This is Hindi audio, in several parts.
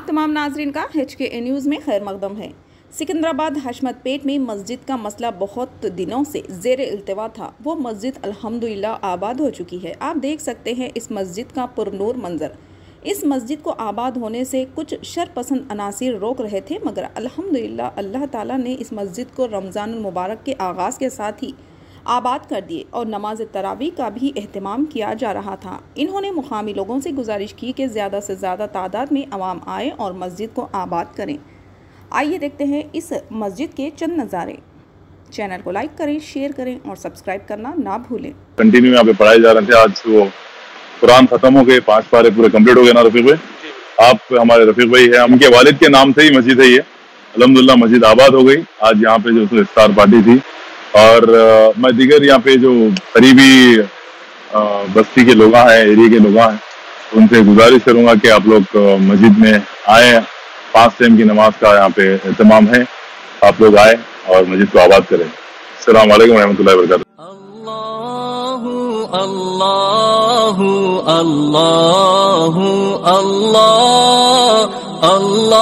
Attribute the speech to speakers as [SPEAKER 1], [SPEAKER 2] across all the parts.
[SPEAKER 1] तमाम नाजरीन का एच के न्यूज़ में खैर मकदम है। सिकंदराबाद हशमत पेट में मस्जिद का मसला बहुत दिनों से जेर अल्तवा था। वो मस्जिद अल्हम्दुलिल्लाह आबाद हो चुकी है। आप देख सकते हैं इस मस्जिद का पुरनूर मंजर। इस मस्जिद को आबाद होने से कुछ शर पसंद अनासर रोक रहे थे, मगर अल्हम्दुलिल्लाह अल्लाह ताला ने इस मस्जिद को रमज़ान मुबारक के आगाज़ के साथ ही आबाद कर दिए और नमाज़ तरावी का भी अहतमाम किया जा रहा था। इन्होंने मुकामी लोगों से गुजारिश की कि ज़्यादा से ज़्यादा तादाद में आवाम आए और मस्जिद को आबाद करें। आइए देखते हैं इस मस्जिद के चंद नज़ारे। चैनल को लाइक करें शेयर करें और सब्सक्राइब करना ना भूलें।
[SPEAKER 2] कंटिन्यू यहाँ पे पढ़ाए जा रहे थे। आज वो कुरान खत्म हो गए पाँच पारे पूरे कंप्लीट हो गए ना रफीक भाई? आप हमारे रफीक भाई है उनके वालिद के नाम से ही मस्जिद है ये। अलहमदुल्ला मस्जिद आबाद हो गई। आज यहाँ पे जो इफ्तार पार्टी थी और आ, मैं दीगर यहाँ पे जो करीबी बस्ती के लोग हैं एरिया के लोग हैं उनसे गुजारिश करूँगा कि आप लोग मस्जिद में आए पाँच टाइम की नमाज़ का यहाँ पे एहतमाम है आप लोग आए और मस्जिद को आबाद करें। अल्लाम वरहमल वर्क
[SPEAKER 3] अल्लाह अल्लाह अल्लाह अल्लाह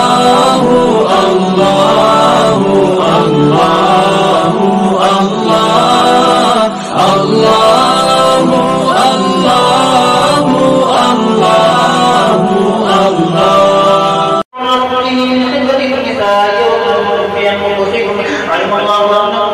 [SPEAKER 3] Kaymakamlarına